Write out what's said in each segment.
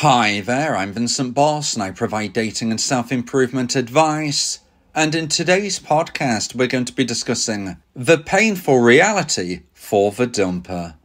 Hi there, I'm Vincent Bos and I provide dating and self improvement advice. And in today's podcast, we're going to be discussing the painful reality for the dumper.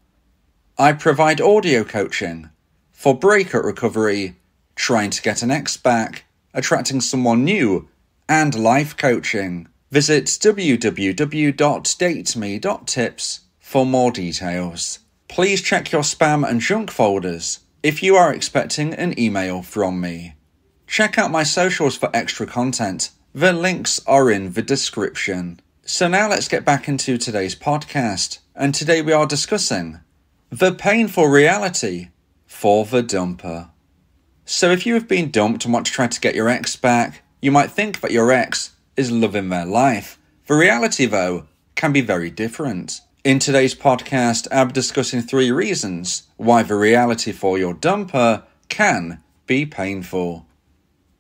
I provide audio coaching for breakup recovery, trying to get an ex back, attracting someone new, and life coaching. Visit www.dateme.tips for more details. Please check your spam and junk folders if you are expecting an email from me. Check out my socials for extra content. The links are in the description. So now let's get back into today's podcast. And today we are discussing the painful reality for the dumper. So if you have been dumped and want to try to get your ex back, you might think that your ex is loving their life. The reality, though, can be very different. In today's podcast, I'll be discussing three reasons why the reality for your dumper can be painful.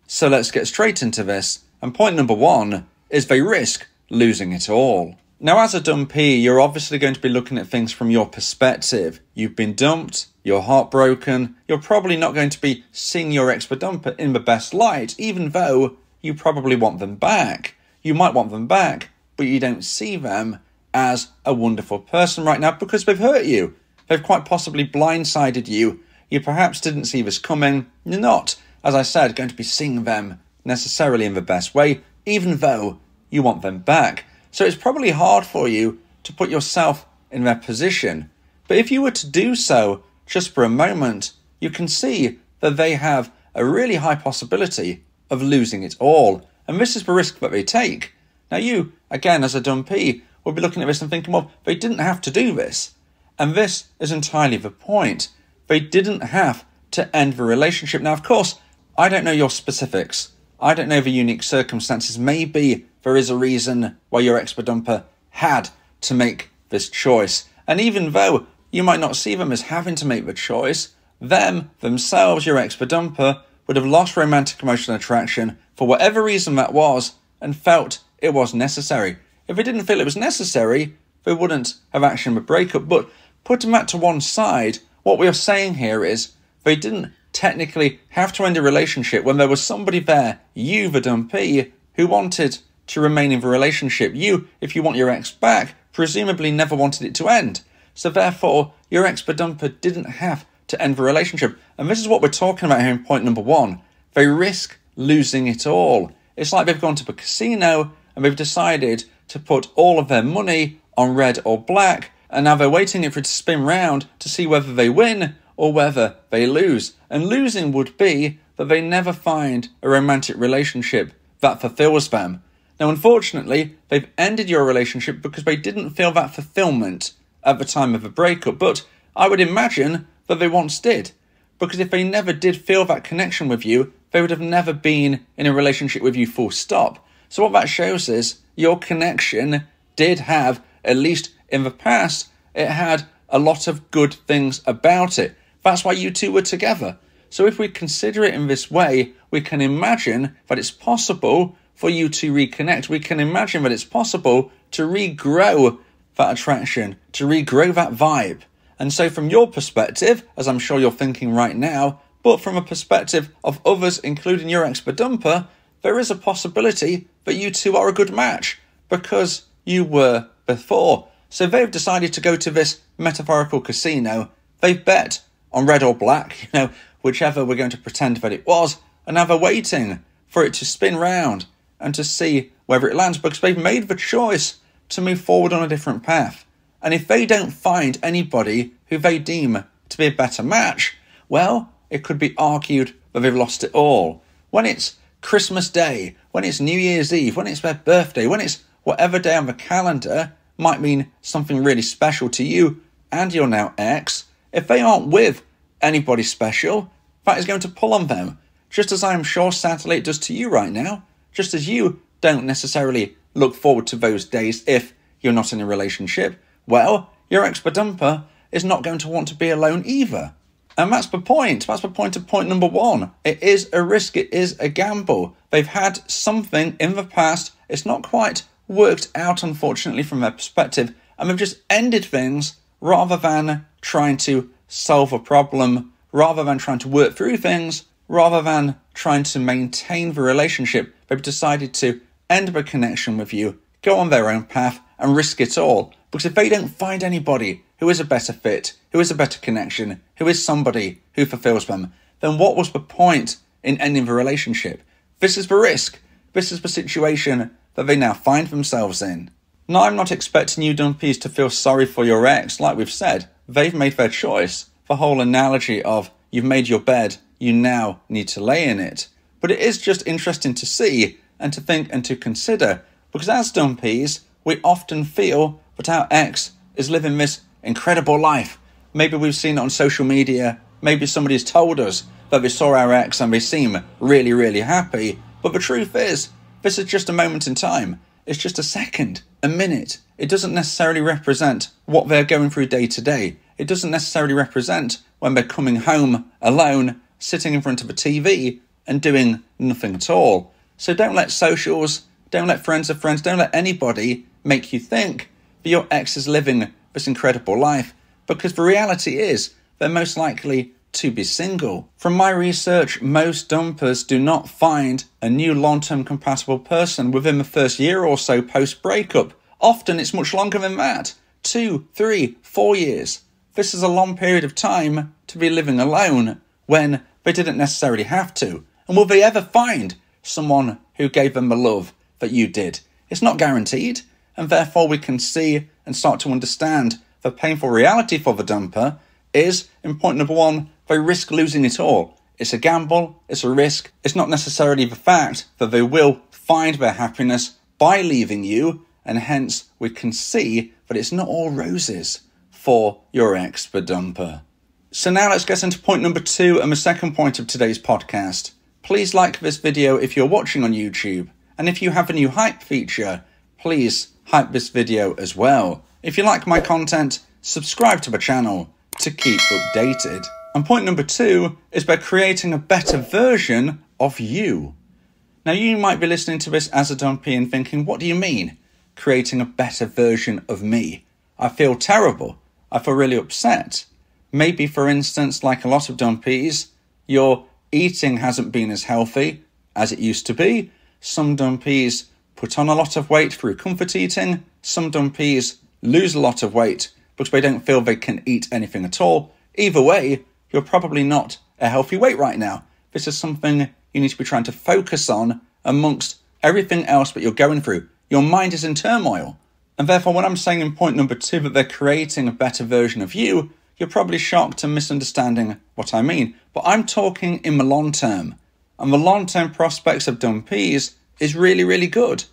So let's get straight into this. And point number one is they risk losing it all. Now, as a dumpee, you're obviously going to be looking at things from your perspective. You've been dumped, you're heartbroken, you're probably not going to be seeing your ex dumper in the best light, even though you probably want them back. You might want them back, but you don't see them as a wonderful person right now because they've hurt you. They've quite possibly blindsided you. You perhaps didn't see this coming. You're not, as I said, going to be seeing them necessarily in the best way, even though you want them back. So it's probably hard for you to put yourself in their position. But if you were to do so just for a moment, you can see that they have a really high possibility of losing it all. And this is the risk that they take. Now, you, again, as a dumpee, will be looking at this and thinking, well, they didn't have to do this. And this is entirely the point. They didn't have to end the relationship. Now, of course, I don't know your specifics. I don't know the unique circumstances. Maybe there is a reason why your ex-dumper had to make this choice. And even though you might not see them as having to make the choice, them, themselves, your ex-dumper, would have lost romantic emotional attraction for whatever reason that was and felt it was necessary. If they didn't feel it was necessary, they wouldn't have actioned a breakup. But putting that to one side, what we are saying here is they didn't technically have to end a relationship when there was somebody there, you, the dumpee, who wanted to remain in the relationship. You, if you want your ex back, presumably never wanted it to end. So therefore, your ex dumper didn't have to end the relationship. And this is what we're talking about here in point number one. They risk losing it all. It's like they've gone to a casino and they've decided to put all of their money on red or black, and now they're waiting for it to spin round to see whether they win or whether they lose. And losing would be that they never find a romantic relationship that fulfills them. Now, unfortunately, they've ended your relationship because they didn't feel that fulfillment at the time of a breakup, but I would imagine that they once did. Because if they never did feel that connection with you, they would have never been in a relationship with you full stop. So, what that shows is your connection did have, at least in the past, it had a lot of good things about it. That's why you two were together. So, if we consider it in this way, we can imagine that it's possible for you to reconnect. We can imagine that it's possible to regrow that attraction, to regrow that vibe. And so, from your perspective, as I'm sure you're thinking right now, but from a perspective of others, including your ex dumper, there is a possibility that you two are a good match because you were before. So they've decided to go to this metaphorical casino. They've bet on red or black, you know, whichever we're going to pretend that it was, and now they're waiting for it to spin round and to see whether it lands because they've made the choice to move forward on a different path. And if they don't find anybody who they deem to be a better match, well, it could be argued that they've lost it all. When it's Christmas Day, when it's New Year's Eve, when it's their birthday, when it's whatever day on the calendar might mean something really special to you and your now ex. If they aren't with anybody special, that is going to pull on them, just as I am sure satellite does to you right now, just as you don't necessarily look forward to those days if you're not in a relationship. Well, your ex dumper is not going to want to be alone either. And that's the point. That's the point of point number one. It is a risk, it is a gamble. They've had something in the past, it's not quite worked out, unfortunately, from their perspective, and they've just ended things rather than trying to solve a problem, rather than trying to work through things, rather than trying to maintain the relationship, they've decided to end the connection with you, go on their own path, and risk it all. Because if they don't find anybody who is a better fit, who is a better connection, who is somebody who fulfills them, then what was the point in ending the relationship? This is the risk. This is the situation that they now find themselves in. Now, I'm not expecting you dumpees to feel sorry for your ex, like we've said. They've made their choice. The whole analogy of you've made your bed, you now need to lay in it. But it is just interesting to see and to think and to consider because as dumpees, we often feel that our ex is living this incredible life. Maybe we've seen it on social media, maybe somebody's told us that they saw our ex and they seem really, really happy. But the truth is, this is just a moment in time. It's just a second, a minute. It doesn't necessarily represent what they're going through day to day. It doesn't necessarily represent when they're coming home alone, sitting in front of a TV and doing nothing at all. So don't let socials, don't let friends of friends, don't let anybody make you think that your ex is living this incredible life because the reality is they're most likely to be single. From my research, most dumpers do not find a new long term compatible person within the first year or so post breakup. Often it's much longer than that two, three, four years. This is a long period of time to be living alone when they didn't necessarily have to. And will they ever find someone who gave them the love that you did? It's not guaranteed, and therefore we can see and start to understand the painful reality for the dumper is, in point number one, they risk losing it all. It's a gamble, it's a risk. It's not necessarily the fact that they will find their happiness by leaving you, and hence we can see that it's not all roses for your ex the dumper. So now let's get into point number two and the second point of today's podcast. Please like this video if you're watching on YouTube, and if you have a new hype feature, please hype this video as well. If you like my content, subscribe to the channel to keep updated. And point number two is by creating a better version of you. Now, you might be listening to this as a dumpee and thinking, what do you mean? Creating a better version of me. I feel terrible. I feel really upset. Maybe, for instance, like a lot of dumpees, your eating hasn't been as healthy as it used to be. Some dumpees put on a lot of weight through comfort eating. Some dumpees lose a lot of weight because they don't feel they can eat anything at all. Either way, you're probably not a healthy weight right now. This is something you need to be trying to focus on amongst everything else that you're going through. Your mind is in turmoil. And therefore, when I'm saying in point number two that they're creating a better version of you, you're probably shocked and misunderstanding what I mean. But I'm talking in the long term. And the long term prospects of dumpees is really, really good.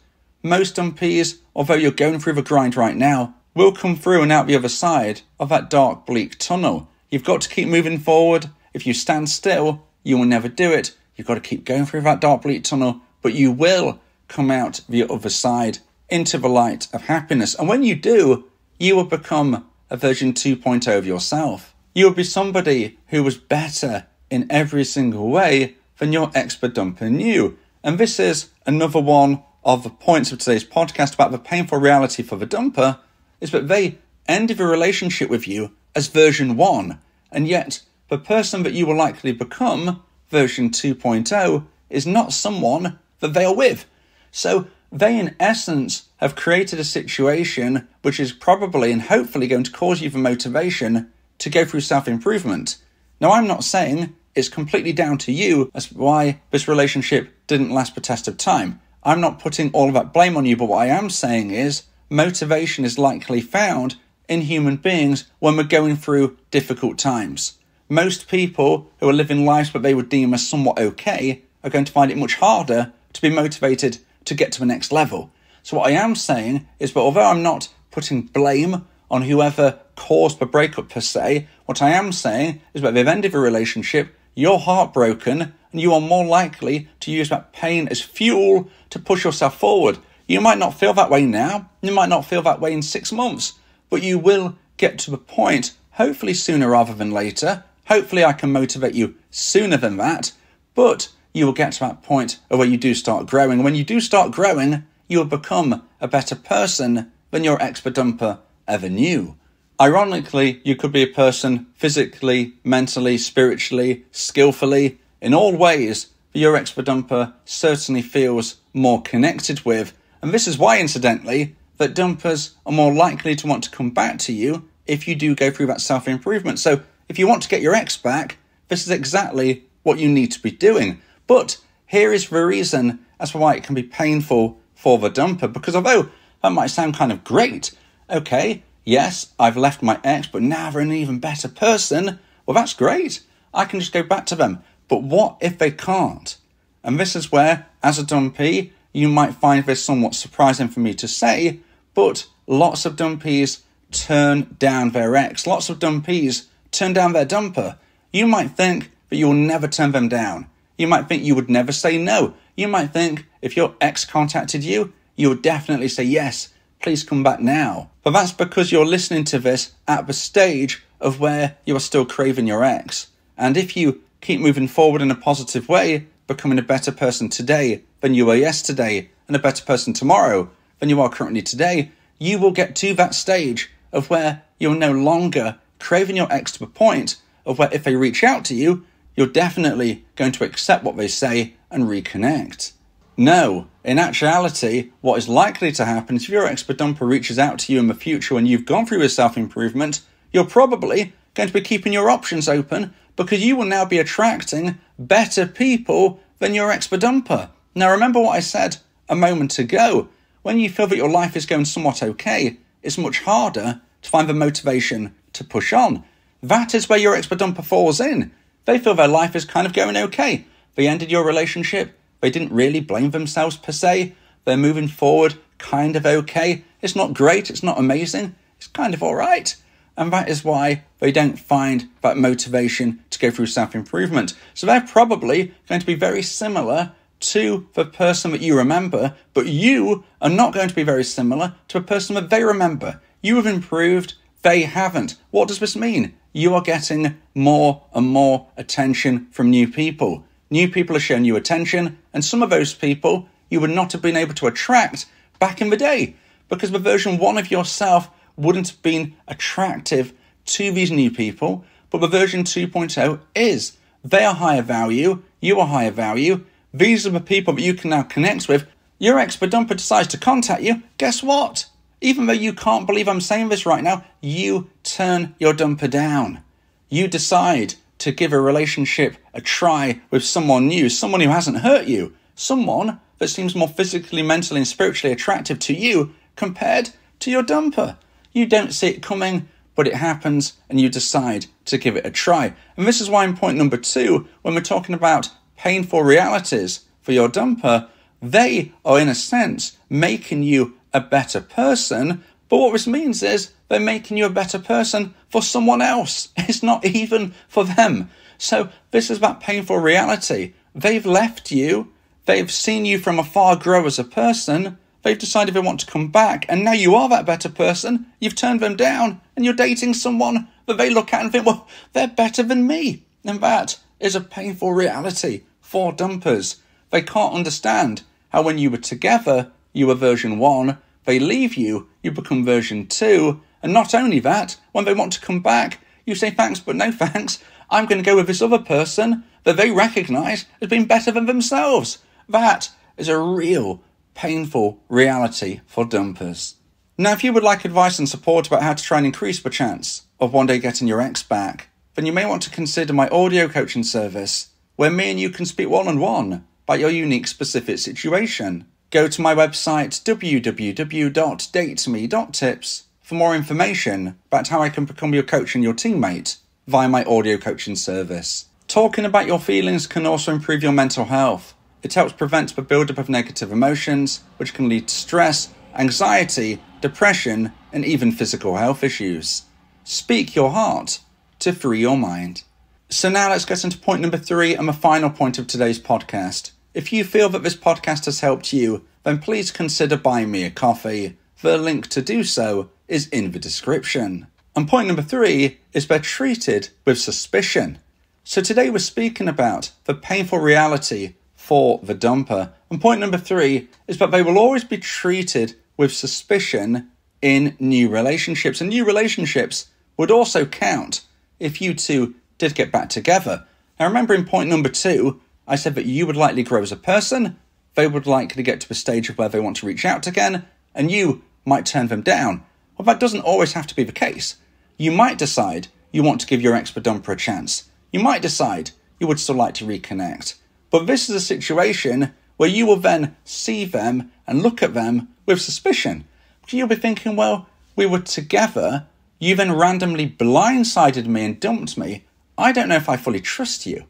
Most dumpees, although you're going through the grind right now, will come through and out the other side of that dark, bleak tunnel. You've got to keep moving forward. If you stand still, you will never do it. You've got to keep going through that dark, bleak tunnel, but you will come out the other side into the light of happiness. And when you do, you will become a version 2.0 of yourself. You will be somebody who was better in every single way than your expert dumper knew. And this is another one of the points of today's podcast about the painful reality for the dumper is that they ended a relationship with you as version 1, and yet the person that you will likely become, version 2.0, is not someone that they are with. So they, in essence, have created a situation which is probably and hopefully going to cause you the motivation to go through self improvement. Now, I'm not saying it's completely down to you as why this relationship didn't last the test of time. I'm not putting all of that blame on you, but what I am saying is motivation is likely found in human beings when we're going through difficult times. Most people who are living lives that they would deem as somewhat okay are going to find it much harder to be motivated to get to the next level. So, what I am saying is that although I'm not putting blame on whoever caused the breakup per se, what I am saying is that they've ended the relationship, you're heartbroken, and you are more likely to use that pain as fuel to push yourself forward. You might not feel that way now, you might not feel that way in six months, but you will get to the point, hopefully sooner rather than later. Hopefully, I can motivate you sooner than that, but you will get to that point where you do start growing. When you do start growing, you will become a better person than your expert dumper ever knew. Ironically, you could be a person physically, mentally, spiritually, skillfully, in all ways that your expert dumper certainly feels more connected with. And this is why, incidentally, that dumpers are more likely to want to come back to you if you do go through that self improvement. So, if you want to get your ex back, this is exactly what you need to be doing. But here is the reason as to why it can be painful for the dumper, because although that might sound kind of great, okay, yes, I've left my ex, but now they're an even better person. Well, that's great. I can just go back to them. But what if they can't? And this is where, as a dumpee, you might find this somewhat surprising for me to say, but lots of dumpees turn down their ex. Lots of dumpees turn down their dumper. You might think that you'll never turn them down. You might think you would never say no. You might think if your ex contacted you, you would definitely say yes, please come back now. But that's because you're listening to this at the stage of where you are still craving your ex. And if you keep moving forward in a positive way, becoming a better person today than you were yesterday, and a better person tomorrow than you are currently today, you will get to that stage of where you're no longer craving your ex to the point of where if they reach out to you, you're definitely going to accept what they say and reconnect. No, in actuality, what is likely to happen is if your expert dumper reaches out to you in the future when you've gone through your self improvement, you're probably going to be keeping your options open because you will now be attracting better people than your expert dumper. Now, remember what I said a moment ago. When you feel that your life is going somewhat okay, it's much harder to find the motivation to push on. That is where your expert dumper falls in. They feel their life is kind of going okay. They ended your relationship. They didn't really blame themselves per se. They're moving forward kind of okay. It's not great. It's not amazing. It's kind of all right. And that is why they don't find that motivation to go through self improvement. So they're probably going to be very similar to the person that you remember, but you are not going to be very similar to a person that they remember. You have improved, they haven't. What does this mean? You are getting more and more attention from new people. New people are showing you attention, and some of those people you would not have been able to attract back in the day because the version one of yourself wouldn't have been attractive to these new people, but the version 2.0 is. They are higher value, you are higher value. These are the people that you can now connect with. Your expert dumper decides to contact you. Guess what? Even though you can't believe I'm saying this right now, you turn your dumper down. You decide to give a relationship a try with someone new, someone who hasn't hurt you, someone that seems more physically, mentally, and spiritually attractive to you compared to your dumper. You don't see it coming, but it happens, and you decide to give it a try. And this is why, in point number two, when we're talking about painful realities for your dumper, they are, in a sense, making you a better person. But what this means is they're making you a better person for someone else. It's not even for them. So this is that painful reality. They've left you. They've seen you from afar grow as a person. They've decided they want to come back, and now you are that better person. You've turned them down, and you're dating someone that they look at and think, well, they're better than me. And that is a painful reality for dumpers. They can't understand how when you were together, you were version 1, they leave you, you become version 2, and not only that, when they want to come back, you say thanks, but no thanks, I'm going to go with this other person that they recognise as being better than themselves. That is a real painful reality for dumpers. Now, if you would like advice and support about how to try and increase the chance of one day getting your ex back, then you may want to consider my audio coaching service, where me and you can speak one on one about your unique specific situation. Go to my website www.dateme.tips for more information about how I can become your coach and your teammate via my audio coaching service. Talking about your feelings can also improve your mental health. It helps prevent the buildup of negative emotions, which can lead to stress, anxiety, depression, and even physical health issues. Speak your heart to free your mind. So, now let's get into point number three and the final point of today's podcast. If you feel that this podcast has helped you, then please consider buying me a coffee. The link to do so is in the description. And point number three is they're treated with suspicion. So today we're speaking about the painful reality for the dumper. And point number three is that they will always be treated with suspicion in new relationships. And new relationships would also count if you two did get back together. Now, remember in point number two, I said that you would likely grow as a person, they would likely get to a stage of where they want to reach out again, and you might turn them down. Well, that doesn't always have to be the case. You might decide you want to give your ex dumper a chance. You might decide you would still like to reconnect. But this is a situation where you will then see them and look at them with suspicion. You'll be thinking, well, we were together, you then randomly blindsided me and dumped me. I don't know if I fully trust you.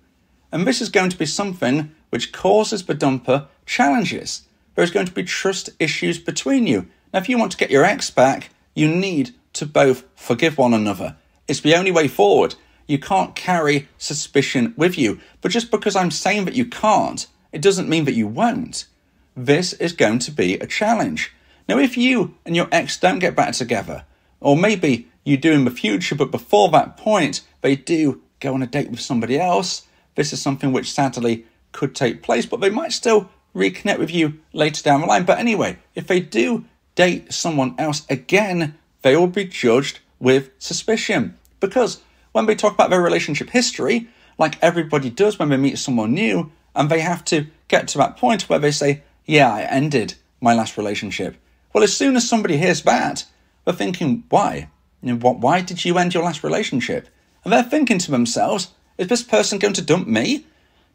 And this is going to be something which causes the dumper challenges. There is going to be trust issues between you. Now, if you want to get your ex back, you need to both forgive one another. It's the only way forward. You can't carry suspicion with you. But just because I'm saying that you can't, it doesn't mean that you won't. This is going to be a challenge. Now, if you and your ex don't get back together, or maybe you do in the future, but before that point, they do go on a date with somebody else, this is something which sadly could take place, but they might still reconnect with you later down the line. But anyway, if they do date someone else again, they will be judged with suspicion. Because when they talk about their relationship history, like everybody does when they meet someone new, and they have to get to that point where they say, Yeah, I ended my last relationship. Well, as soon as somebody hears that, they're thinking, Why? Why did you end your last relationship? And they're thinking to themselves, Is this person going to dump me?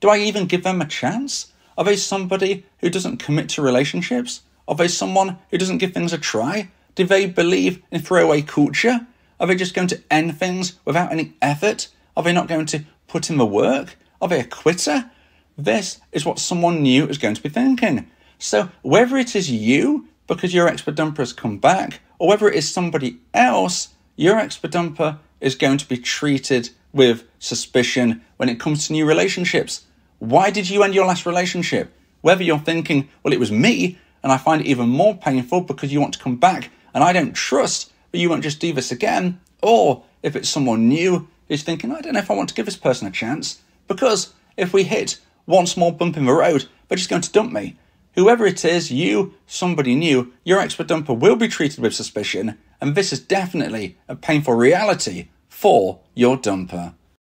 Do I even give them a chance? Are they somebody who doesn't commit to relationships? Are they someone who doesn't give things a try? Do they believe in throwaway culture? Are they just going to end things without any effort? Are they not going to put in the work? Are they a quitter? This is what someone new is going to be thinking. So, whether it is you, because your expert dumper has come back, or whether it is somebody else, your expert dumper is going to be treated with suspicion when it comes to new relationships. Why did you end your last relationship? Whether you're thinking, well, it was me, and I find it even more painful because you want to come back and I don't trust that you won't just do this again, or if it's someone new who's thinking, I don't know if I want to give this person a chance, because if we hit one small bump in the road, they're just going to dump me. Whoever it is, you, somebody new, your expert dumper will be treated with suspicion, and this is definitely a painful reality for your dumper.